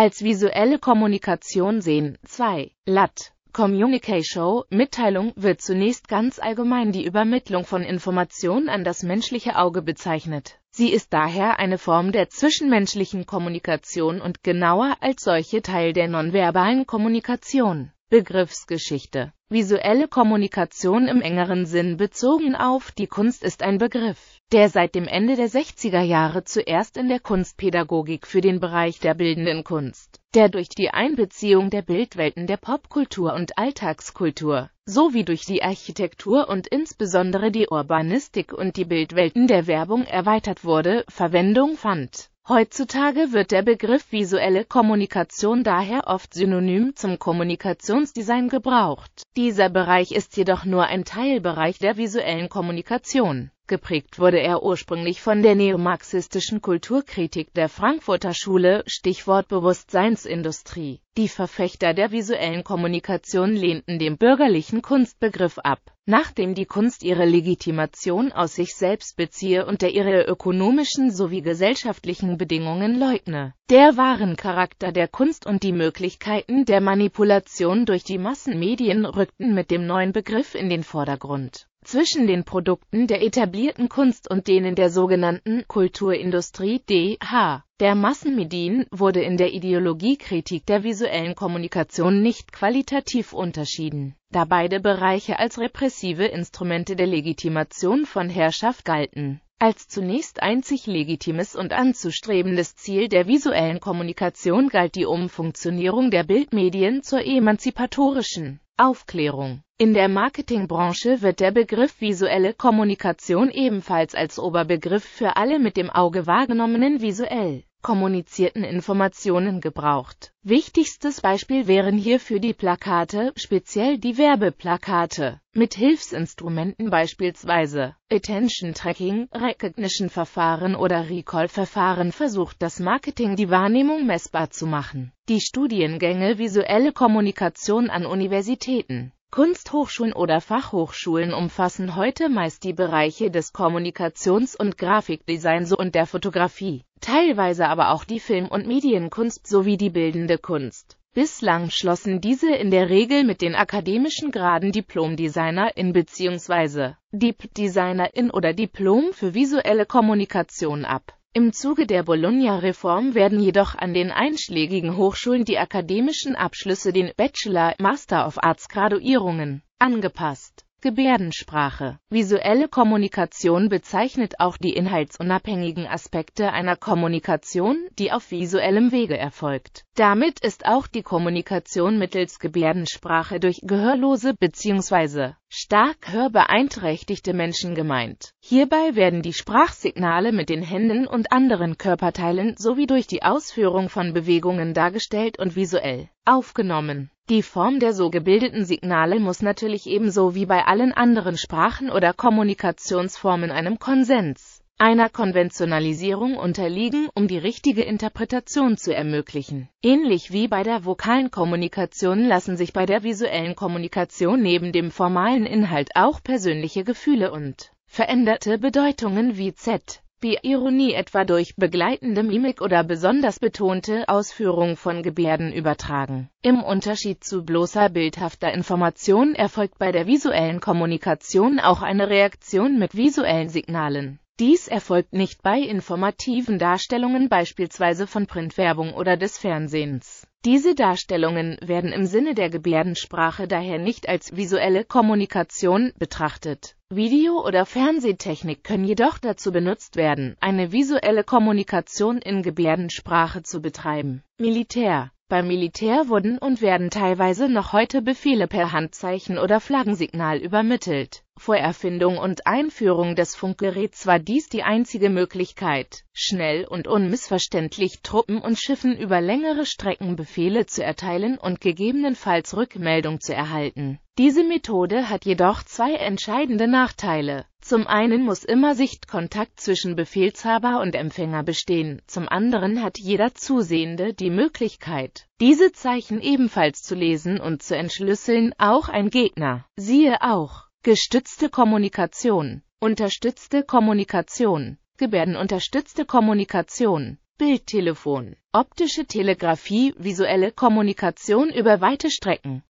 als visuelle Kommunikation sehen. 2. LAT Communication, Mitteilung, wird zunächst ganz allgemein die Übermittlung von Informationen an das menschliche Auge bezeichnet. Sie ist daher eine Form der zwischenmenschlichen Kommunikation und genauer als solche Teil der nonverbalen Kommunikation. Begriffsgeschichte. Visuelle Kommunikation im engeren Sinn bezogen auf die Kunst ist ein Begriff, der seit dem Ende der 60er Jahre zuerst in der Kunstpädagogik für den Bereich der bildenden Kunst, der durch die Einbeziehung der Bildwelten der Popkultur und Alltagskultur, sowie durch die Architektur und insbesondere die Urbanistik und die Bildwelten der Werbung erweitert wurde, Verwendung fand Heutzutage wird der Begriff visuelle Kommunikation daher oft synonym zum Kommunikationsdesign gebraucht. Dieser Bereich ist jedoch nur ein Teilbereich der visuellen Kommunikation Geprägt wurde er ursprünglich von der neomarxistischen Kulturkritik der Frankfurter Schule (Stichwort Bewusstseinsindustrie). Die Verfechter der visuellen Kommunikation lehnten den bürgerlichen Kunstbegriff ab, nachdem die Kunst ihre Legitimation aus sich selbst beziehe und der ihre ökonomischen sowie gesellschaftlichen Bedingungen leugne. Der wahren Charakter der Kunst und die Möglichkeiten der Manipulation durch die Massenmedien rückten mit dem neuen Begriff in den Vordergrund zwischen den Produkten der etablierten Kunst und denen der sogenannten Kulturindustrie (DH) der Massenmedien wurde in der Ideologiekritik der visuellen Kommunikation nicht qualitativ unterschieden, da beide Bereiche als repressive Instrumente der Legitimation von Herrschaft galten. Als zunächst einzig legitimes und anzustrebendes Ziel der visuellen Kommunikation galt die Umfunktionierung der Bildmedien zur emanzipatorischen Aufklärung in der Marketingbranche wird der Begriff visuelle Kommunikation ebenfalls als Oberbegriff für alle mit dem Auge wahrgenommenen visuell kommunizierten Informationen gebraucht. Wichtigstes Beispiel wären hierfür die Plakate, speziell die Werbeplakate. Mit Hilfsinstrumenten beispielsweise Attention Tracking, Recognition Verfahren oder Recall Verfahren versucht das Marketing die Wahrnehmung messbar zu machen. Die Studiengänge Visuelle Kommunikation an Universitäten Kunsthochschulen oder Fachhochschulen umfassen heute meist die Bereiche des Kommunikations- und Grafikdesigns und der Fotografie, teilweise aber auch die Film- und Medienkunst sowie die bildende Kunst. Bislang schlossen diese in der Regel mit den akademischen Graden Diplom-Designerin bzw. Dip-Designerin oder Diplom für visuelle Kommunikation ab im Zuge der Bologna-Reform werden jedoch an den einschlägigen Hochschulen die akademischen Abschlüsse den Bachelor Master of Arts Graduierungen angepasst. Gebärdensprache Visuelle Kommunikation bezeichnet auch die inhaltsunabhängigen Aspekte einer Kommunikation, die auf visuellem Wege erfolgt. Damit ist auch die Kommunikation mittels Gebärdensprache durch gehörlose bzw stark hörbeeinträchtigte Menschen gemeint. Hierbei werden die Sprachsignale mit den Händen und anderen Körperteilen sowie durch die Ausführung von Bewegungen dargestellt und visuell aufgenommen. Die Form der so gebildeten Signale muss natürlich ebenso wie bei allen anderen Sprachen oder Kommunikationsformen einem Konsens einer Konventionalisierung unterliegen, um die richtige Interpretation zu ermöglichen. Ähnlich wie bei der vokalen Kommunikation lassen sich bei der visuellen Kommunikation neben dem formalen Inhalt auch persönliche Gefühle und veränderte Bedeutungen wie Z, wie Ironie etwa durch begleitende Mimik oder besonders betonte Ausführung von Gebärden übertragen. Im Unterschied zu bloßer bildhafter Information erfolgt bei der visuellen Kommunikation auch eine Reaktion mit visuellen Signalen dies erfolgt nicht bei informativen Darstellungen beispielsweise von Printwerbung oder des Fernsehens. Diese Darstellungen werden im Sinne der Gebärdensprache daher nicht als visuelle Kommunikation betrachtet. Video oder Fernsehtechnik können jedoch dazu benutzt werden, eine visuelle Kommunikation in Gebärdensprache zu betreiben. Militär beim Militär wurden und werden teilweise noch heute Befehle per Handzeichen oder Flaggensignal übermittelt. Vor Erfindung und Einführung des Funkgeräts war dies die einzige Möglichkeit, schnell und unmissverständlich Truppen und Schiffen über längere Strecken Befehle zu erteilen und gegebenenfalls Rückmeldung zu erhalten. Diese Methode hat jedoch zwei entscheidende Nachteile zum einen muss immer Sichtkontakt zwischen Befehlshaber und Empfänger bestehen, zum anderen hat jeder Zusehende die Möglichkeit, diese Zeichen ebenfalls zu lesen und zu entschlüsseln, auch ein Gegner. Siehe auch Gestützte Kommunikation, unterstützte Kommunikation, Gebärdenunterstützte Kommunikation. Bildtelefon, optische Telegrafie, visuelle Kommunikation über weite Strecken